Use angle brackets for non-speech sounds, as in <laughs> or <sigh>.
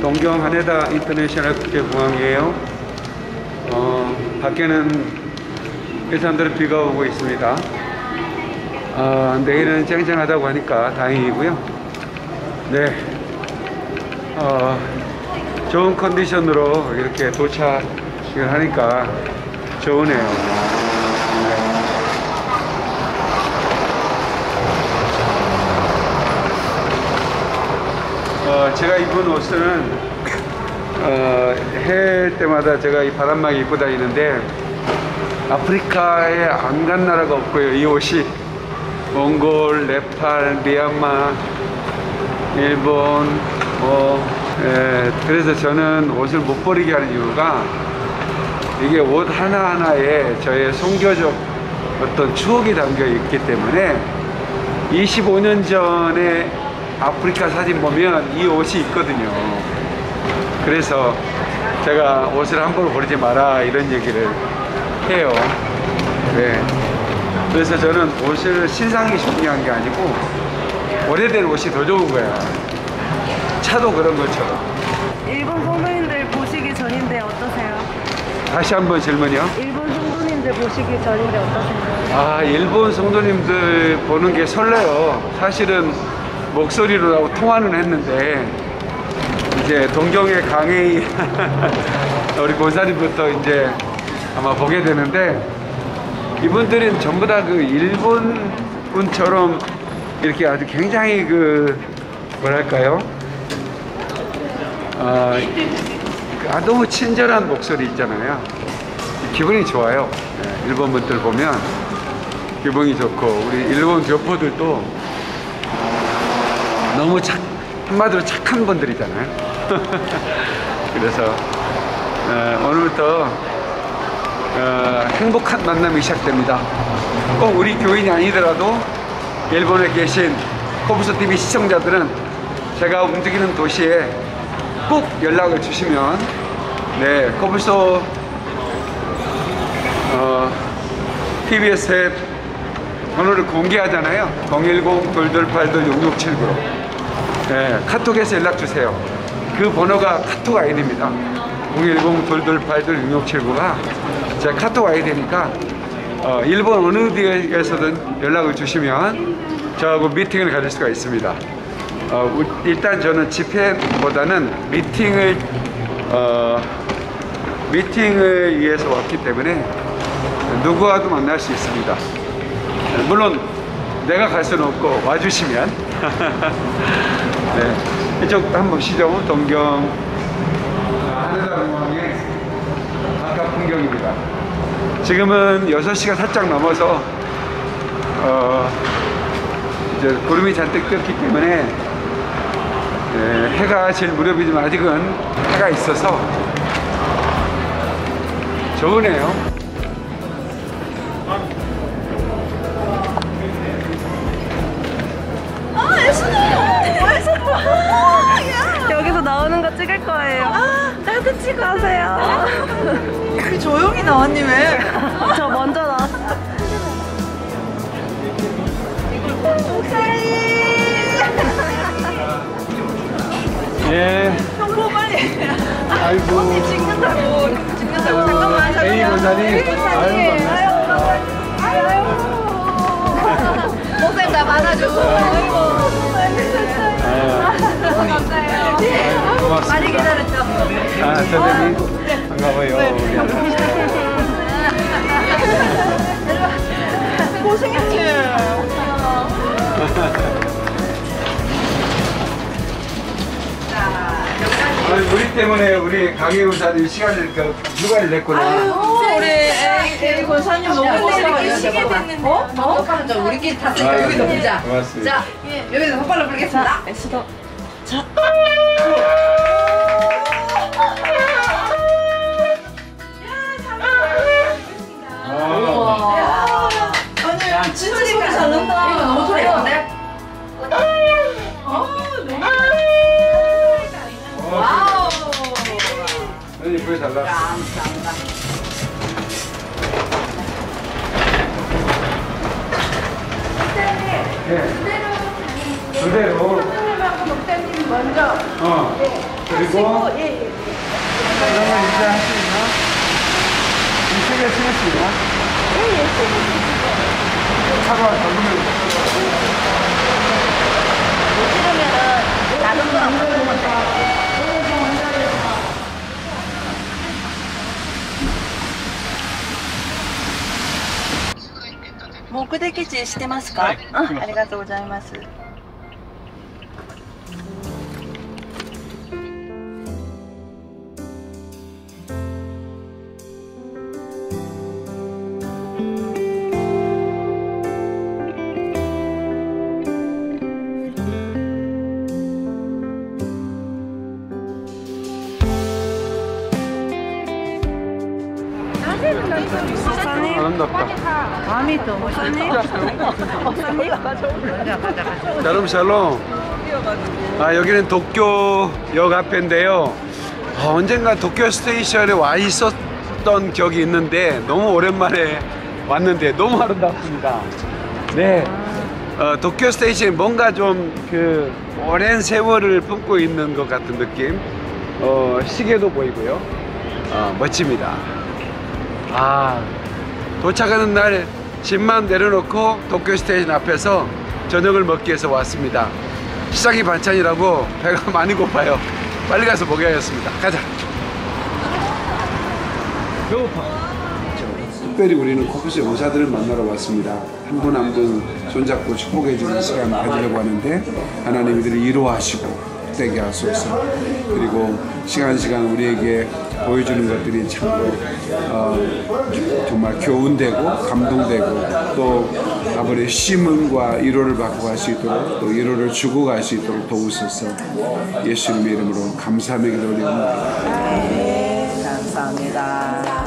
동경 하네다 인터내셔널 국제공항이에요. 어, 밖에는 일산들은 비가 오고 있습니다. 어, 내일은 쨍쨍하다고 하니까 다행이고요. 네. 어, 좋은 컨디션으로 이렇게 도착을 하니까 좋으네요. 어, 제가 입은 옷은 어, 해 때마다 제가 이 바람막이 입고 다니는데 아프리카에 안 간 나라가 없고요. 이 옷이 몽골, 네팔, 미얀마, 일본, 뭐 예, 그래서 저는 옷을 못 버리게 하는 이유가 이게 옷 하나하나에 저의 송교적 어떤 추억이 담겨 있기 때문에 25년 전에 아프리카 사진 보면 이 옷이 있거든요. 그래서 제가 옷을 함부로 버리지 마라 이런 얘기를 해요. 네. 그래서 저는 옷을 신상이 중요한 게 아니고 오래된 옷이 더 좋은 거야. 차도 그런 것처럼. 일본 성도님들 보시기 전인데 어떠세요? 다시 한번 질문이요. 일본 성도님들 보시기 전인데 어떠세요? 아, 일본 성도님들 보는 게 설레요. 사실은 목소리로 통화는 했는데, 이제 동경의 강의, <laughs> 우리 고사님부터 이제 아마 보게 되는데, 이분들은 전부 다 그 일본 분처럼 이렇게 아주 굉장히 그, 뭐랄까요? 아, 아, 너무 친절한 목소리 있잖아요. 기분이 좋아요. 예, 일본 분들 보면 기분이 좋고 우리 일본 교포들도 너무 착 한마디로 착한 분들이잖아요. <laughs> 그래서 어, 오늘부터 어, 행복한 만남이 시작됩니다. 꼭 우리 교인이 아니더라도 일본에 계신 코브스 TV 시청자들은 제가 움직이는 도시에 꼭 연락을 주시면 네 코브소 어, TBS에 번호를 공개하잖아요. 010-돌돌팔돌-6679로. 네, 카톡에서 연락 주세요. 그 번호가 카톡 아이디입니다. 010-돌돌팔돌-6679가 제 카톡 아이디니까 어, 일본 어느 지역에서든 연락을 주시면 저하고 미팅을 가질 수가 있습니다. 어, 우- 일단 저는 집회보다는 미팅을 어, 미팅을 위해서 왔기 때문에 누구와도 만날 수 있습니다. 물론 내가 갈 수는 없고 와주시면 <laughs> 네, 이쪽 한번 보시죠. 동경 하늘나라 공항의 바깥 풍경입니다. 지금은 6시가 살짝 넘어서 어, 이제 구름이 잔뜩 꼈기 때문에 예, 해가 제일 무렵이지만 아직은 해가 있어서 좋으네요. 찍을 거예요. 나도 찍어 가세요. 우리 조용히 나왔니 왜? <laughs> 저 먼저 나왔어. 예. 형부 빨리. 아이고. 언니 찍는다고. 찍는다고. 잠깐만. 에이, 원장님. 아유, 반갑습니다. <laughs> 고생가 많아주고. 아이고. 감사해요. 고맙습니다. 많이 기다렸죠? 아, 선생님. 반가워요. 고생했지. 아니, 우리 때문에 우리 강혜우사님 시간을, 그, 휴가를 냈구나. 우리 애기 권사님 너무 고생하셨어요. 어? 똑바로 좀 우리끼리 탔으니까 아유, 여기서 보자. 고맙습니다. 자, 여기서 똑바로 부르겠습니다. 에스더. 달라. 네. 그대로. 선생님하고 목사님 먼저 어. 네, 그리고 그러면 이제 할수 있나? 이세개 찍을 수 있나? 예예 차가 적으면 찍으면은 目的地してますか、はい、あありがとうございます。 아름답다. 마음이 또 목사님. 목사님. 여러분 샬롬. 아 여기는 도쿄역 앞인데요. 아, 언젠가 도쿄 station에 와 있었던 기억이 있는데 너무 오랜만에 왔는데 너무 아름답습니다. 네. 어, 도쿄 station이 뭔가 좀 그 오랜 세월을 품고 있는 것 같은 느낌. 어, 시계도 보이고요. 어, 멋집니다. 아 도착하는 날 짐만 내려놓고 도쿄 station 앞에서 저녁을 먹기 위해서 왔습니다. 시장이 반찬이라고 배가 <laughs> 많이 고파요. 빨리 가서 먹여야겠습니다. 가자. 배고파. 특별히 우리는 코뿔소 용사들을 만나러 왔습니다. 한 분 한 분 손잡고 축복해주는 시간 가지려고 하는데 하나님 이들을 위로하시고 되게 하소서. 그리고 시간 시간 우리에게 보여주는 것들이 참으로 어, 정말 교훈되고 감동되고 또 아버지의 심음과 위로를 받고 갈 수 있도록 또 위로를 주고 갈 수 있도록 도우소서. 예수님의 이름으로 감사하며 기도드립니다. 감사합니다.